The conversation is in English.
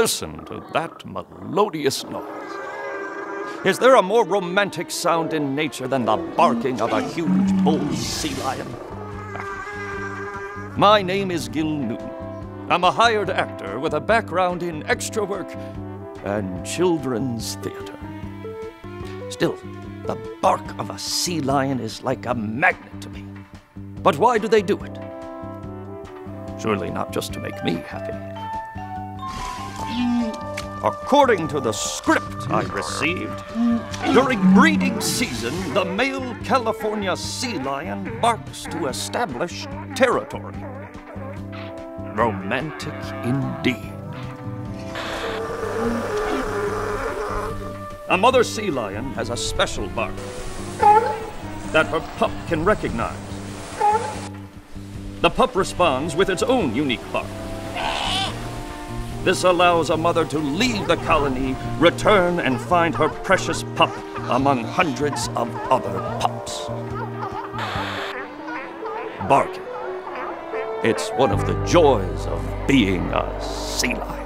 Listen to that melodious noise. Is there a more romantic sound in nature than the barking of a huge bull sea lion? My name is Gil Newton. I'm a hired actor with a background in extra work and children's theater. Still, the bark of a sea lion is like a magnet to me. But why do they do it? Surely not just to make me happy. According to the script I mm. received, during breeding season, the male California sea lion barks to establish territory. Romantic indeed. A mother sea lion has a special bark that her pup can recognize. The pup responds with its own unique bark. This allows a mother to leave the colony, return, and find her precious pup among hundreds of other pups. Barking. It's one of the joys of being a sea lion.